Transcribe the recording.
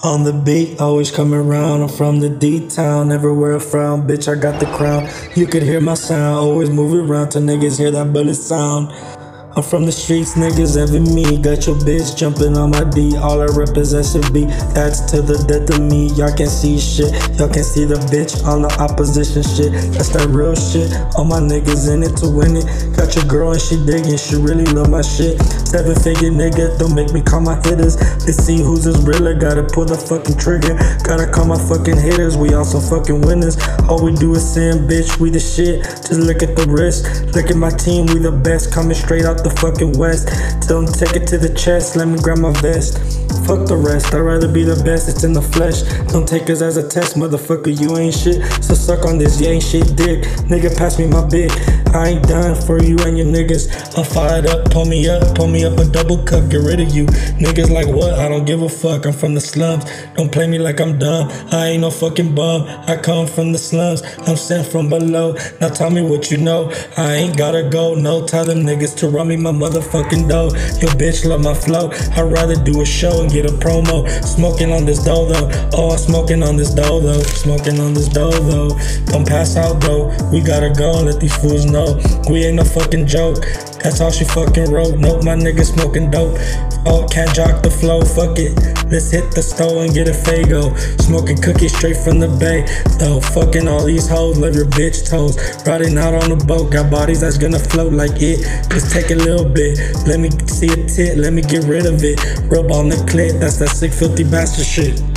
On the beat, always coming around. I'm from the D town, everywhere I frown. Bitch, I got the crown. You could hear my sound, always moving around till niggas hear that bullet sound. I'm from the streets, niggas envy me. Got your bitch jumping on my D. All I represent should be that's to the death of me. Y'all can't see shit, y'all can't see the bitch on the opposition shit. That's that real shit. All my niggas in it to win it. Got your girl and she digging, she really love my shit. Seven figure nigga, don't make me call my hitters. Let's see who's this realer. Gotta pull the fucking trigger. Gotta call my fucking hitters. We all some fucking winners. All we do is sin, bitch. We the shit. Just look at the wrist. Look at my team, we the best. Coming straight out the fucking west. Them take it to the chest, let me grab my vest. Fuck the rest, I'd rather be the best, it's in the flesh. Don't take us as a test, motherfucker, you ain't shit. So suck on this, you ain't shit dick. Nigga, pass me my big. I ain't done for you and your niggas. I'm fired up, pull me up, pull me up a double cup, get rid of you. Niggas like what? I don't give a fuck, I'm from the slums. Don't play me like I'm dumb, I ain't no fucking bum. I come from the slums, I'm sent from below. Now tell me what you know. I ain't gotta go, no, tell them niggas to run me my motherfucking dough. Your bitch love my flow, I'd rather do a show and get a promo. Smoking on this dough though. Oh, smoking on this dough though. Smoking on this dough though. Don't pass out though. We gotta go let these fools know. We ain't no fucking joke. That's all she fucking wrote. Nope, my nigga smoking dope. Oh, can't jock the flow. Fuck it. Let's hit the stove and get a Fago. Smoking cookies straight from the bay. Though, fucking all these hoes. Love your bitch toes. Riding out on the boat. Got bodies that's gonna float like it. Just take a little bit. Let me see a tit. Let me get rid of it. Rub on the clit. That's that sick, filthy bastard shit.